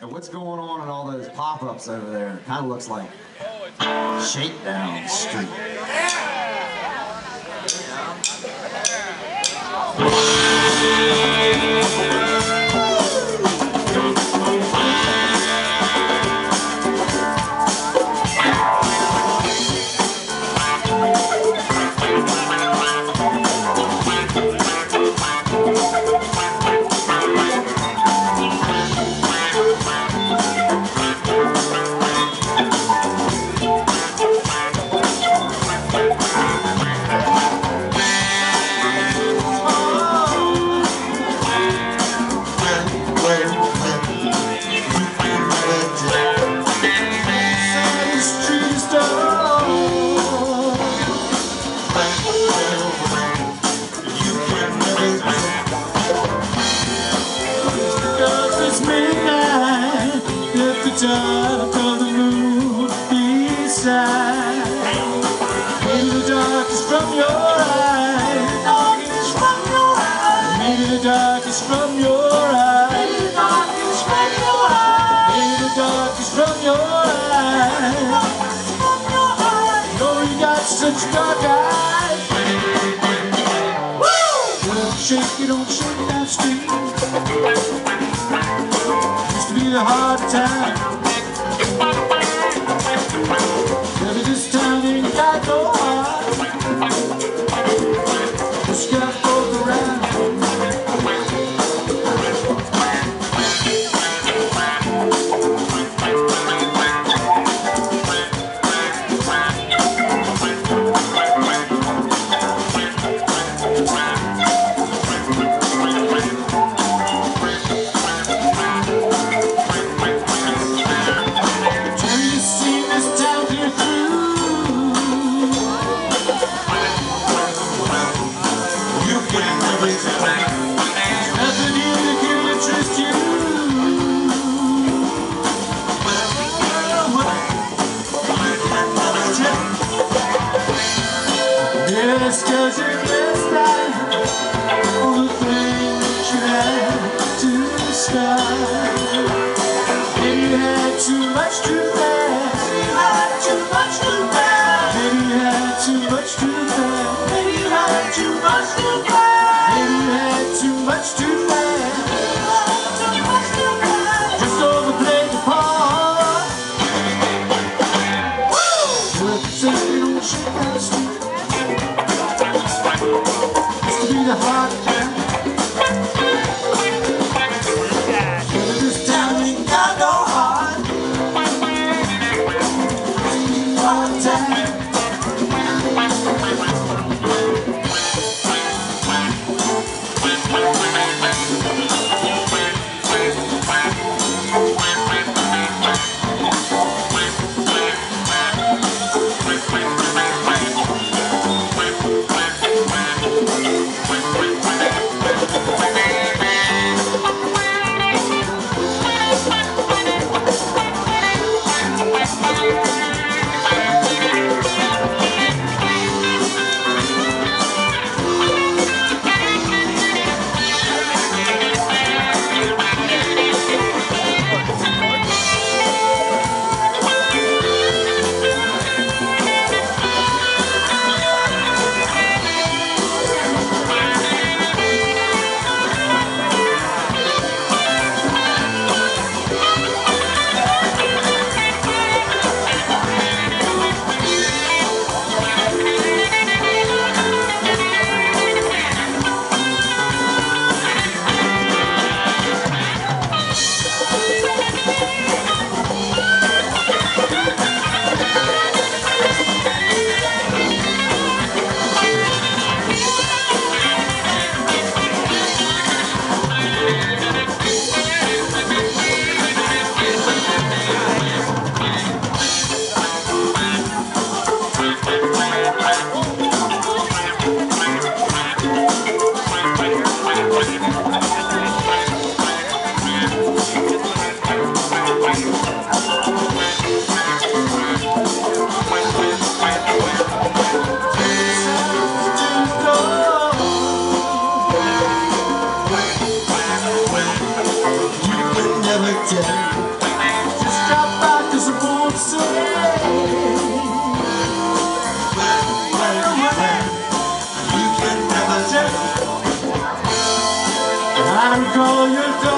And what's going on in all those pop-ups over there? Kind of looks like Shakedown Street. Yeah. A hard time watch the rain. and call your dog.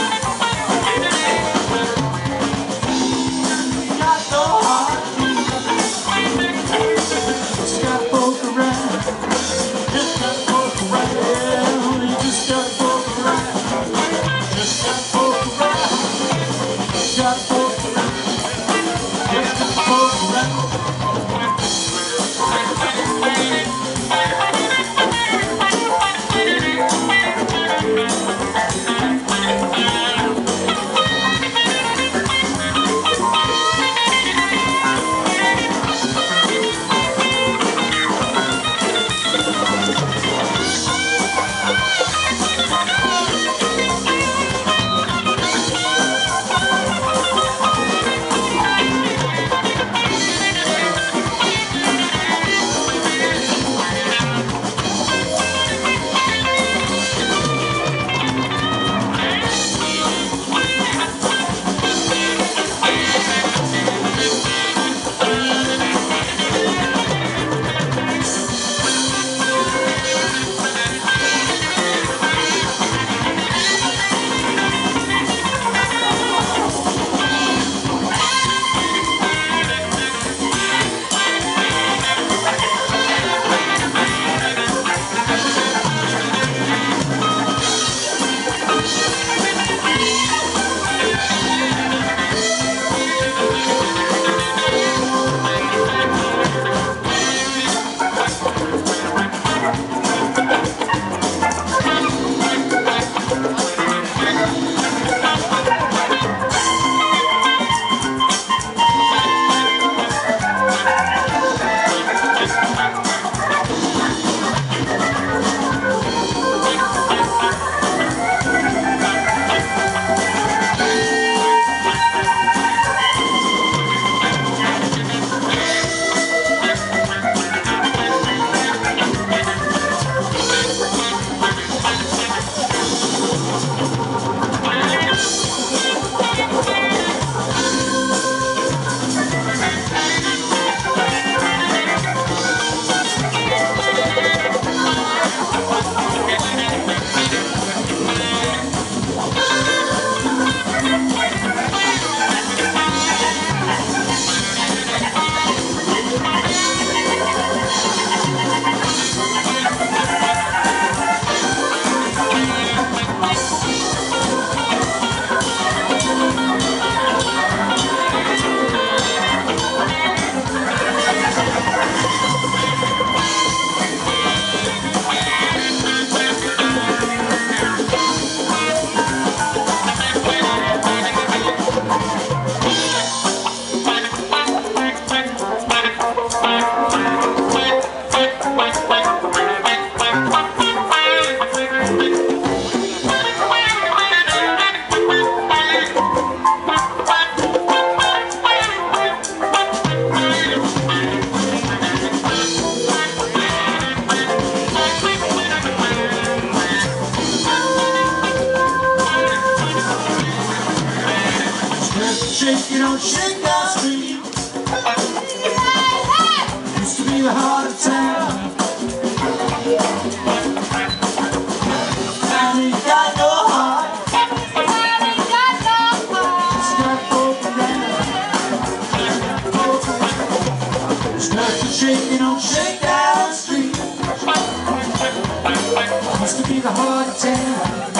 has to be the heart attack.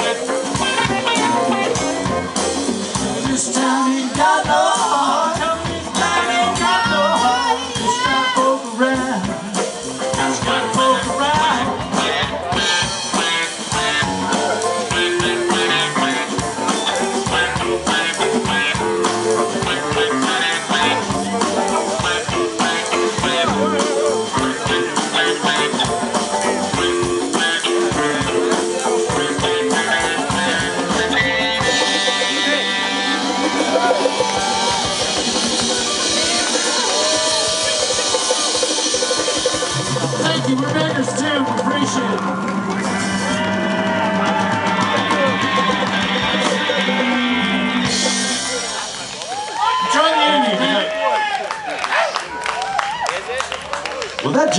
This town ain't got no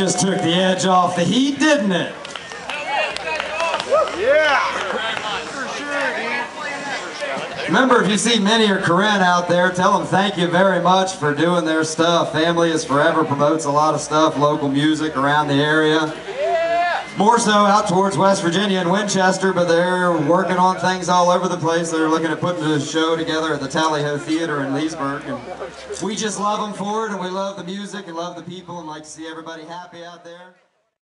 just took the edge off the heat, didn't it? Yeah. Remember, if you see Minnie or Corinne out there, tell them thank you very much for doing their stuff. Family is Forever promotes a lot of stuff, local music around the area. More so out towards West Virginia and Winchester, but they're working on things all over the place. They're looking at putting a show together at the Tally Ho Theater in Leesburg. And we just love them for it, and we love the music and love the people and like to see everybody happy out there.